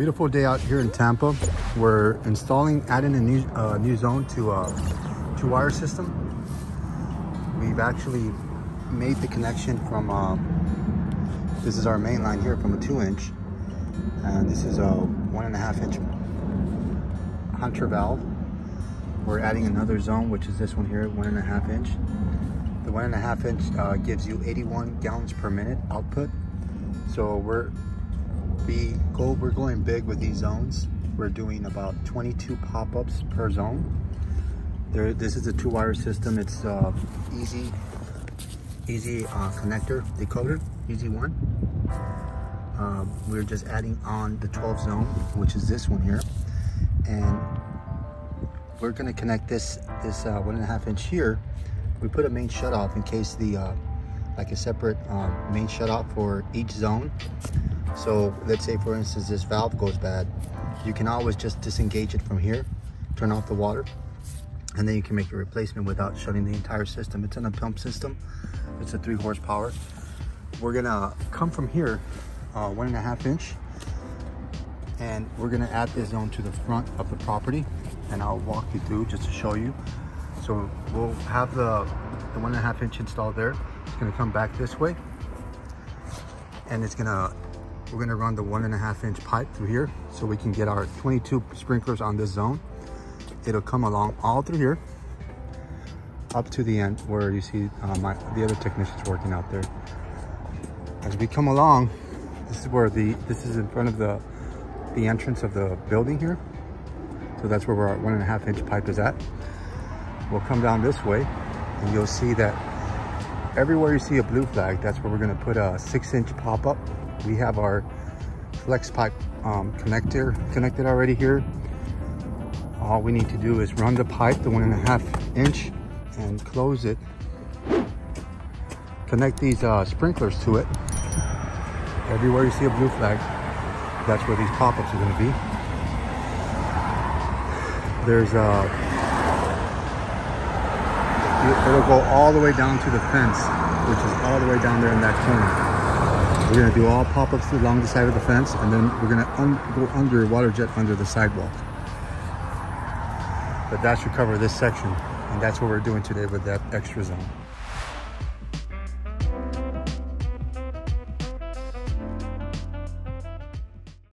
Beautiful day out here in Tampa. We're installing, adding a new uh, new zone to a uh, two wire system. We've actually made the connection from, uh, this is our main line here from a two inch. And this is a one and a half inch Hunter valve. We're adding another zone, which is this one here, one and a half inch. The one and a half inch uh, gives you 81 gallons per minute output. So we're we go we're going big with these zones. We're doing about 22 pop-ups per zone. There, this is a two-wire system. It's uh, easy, easy uh, connector decoder, easy one. Uh, we're just adding on the 12 zone, which is this one here, and we're gonna connect this this uh, one and a half inch here. We put a main shut off in case the uh, like a separate um, main shut off for each zone. So let's say for instance this valve goes bad, you can always just disengage it from here, turn off the water, and then you can make a replacement without shutting the entire system. It's in a pump system. It's a three horsepower. We're gonna come from here, uh, one and a half inch, and we're gonna add this zone to the front of the property and I'll walk you through just to show you. So we'll have the, the one and a half inch installed there. Gonna come back this way and it's gonna, we're gonna run the one and a half inch pipe through here so we can get our 22 sprinklers on this zone. It'll come along all through here up to the end where you see uh, my, the other technicians working out there. As we come along, this is where the, this is in front of the the entrance of the building here. So that's where our one and a half inch pipe is at. We'll come down this way and you'll see that everywhere you see a blue flag, that's where we're gonna put a six inch pop-up. We have our flex pipe um, connector connected already here. All we need to do is run the pipe, the one and a half inch, and close it. Connect these uh, sprinklers to it. Everywhere you see a blue flag, that's where these pop-ups are going to be. There's a, uh, it'll go all the way down to the fence, which is all the way down there in that corner. We're going to do all pop-ups along the side of the fence, and then we're going to un go under water jet under the sidewalk. But that should cover this section, and that's what we're doing today with that extra zone.